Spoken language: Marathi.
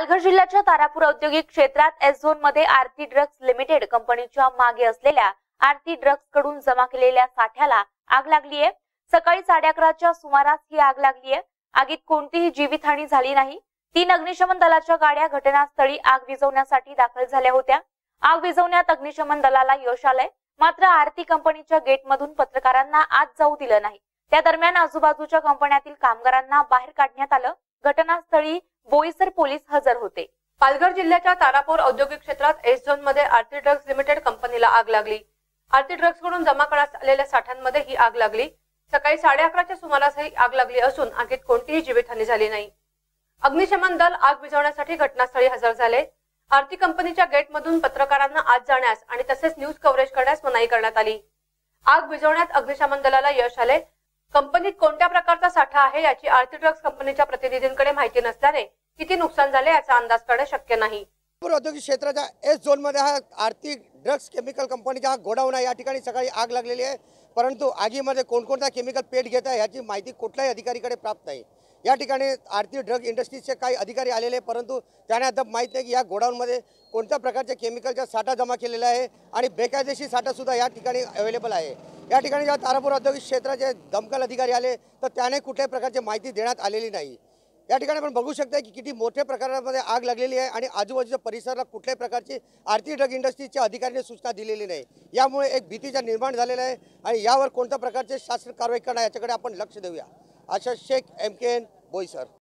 पालघर जिल्ह्याच्या तारापूर औद्योगिक क्षेत्रात एस झोनमध्ये आरती ड्रग्ज लिमिटेड कंपनीच्या मागे असलेल्या आरती ड्रग्जकडून जमा केलेल्या साठ्याला आग लागली आहे. सकाळी साडे अकराच्या सुमारास ही आग लागली आहे. आगीत कोणतीही जीवितहानी झाली नाही. तीन अग्निशमन दलाच्या गाड्या घटनास्थळी आग विझवण्यासाठी दाखल झाल्या होत्या. आग विझवण्यात अग्निशमन दलाला यश आलंय. मात्र आरती कंपनीच्या गेटमधून पत्रकारांना आत जाऊ दिलं नाही. त्या दरम्यान आजूबाजूच्या कंपन्यातील कामगारांना बाहेर काढण्यात आलं. घटनास्थळी बोईसर पोलीस हजर होते. पालघर जिल्ह्याच्या तारापूर औद्योगिक क्षेत्रात एस झोनमध्ये आरती ड्रग्ज लिमिटेड कंपनीला आग लागली. आरती ड्रग्जकडून जमा करण्यात आलेल्या साठ्यांमध्ये ही आग लागली. सकाळी साडे अकराच्या सुमारास ही आग लागली असून आगीत कोणतीही जीवितहानी झाली नाही. अग्निशमन दल आग विझवण्यासाठी घटनास्थळी हजर झाले. आरती कंपनीच्या गेटमधून पत्रकारांना आत जाण्यास आणि तसेच न्यूज कव्हरेज करण्यास मनाई करण्यात आली. आग विझवण्यात अग्निशमन दलाला यश आले. कंपनीत कोणत्या प्रकारचा साठा आहे याची आरती ड्रग्ज कंपनीच्या प्रतिनिधींकडे माहिती नसल्याने किती नुकसान झाले याचा अंदाज करणे शक्य नाही. नागपूर औद्योगिक क्षेत्राच्या एस झोनमध्ये हा आर्थिक ड्रग्ज केमिकल कंपनीचा हा गोडाऊन आहे. या ठिकाणी सकाळी आग लागलेली आहे. परंतु आगीमध्ये कोणकोणता केमिकल पेट घेत आहे याची माहिती कुठल्याही अधिकारीकडे प्राप्त नाही. या ठिकाणी आर्थिक ड्रग इंडस्ट्रीजचे काही अधिकारी आलेले आहे, परंतु त्यांना अद्याप माहीत नाही की या गोडाऊनमध्ये कोणत्या प्रकारच्या केमिकलचा साठा जमा केलेला आहे आणि बेकायदेशीर साठासुद्धा या ठिकाणी अवेलेबल आहे. या ठिकाणी जेव्हा तारापूर औद्योगिक क्षेत्राचे दमकल अधिकारी आले तर त्याने कुठल्याही प्रकारची माहिती देण्यात आलेली नाही. या ठिकाणी आपण बघू शकता की किती मोठ्या प्रकारामध्ये आग लागलेली आहे आणि आजूबाजूच्या परिसराला कुठल्याही प्रकारची आर्थिक ड्रग इंडस्ट्रीच्या अधिकाऱ्यांनी सूचना दिलेली नाही. यामुळे एक भीतीचा निर्माण झालेला आहे आणि यावर कोणत्या प्रकारचे शासन कारवाई करणार याच्याकडे आपण लक्ष देऊया. Asha Shaikh M K N Boisar.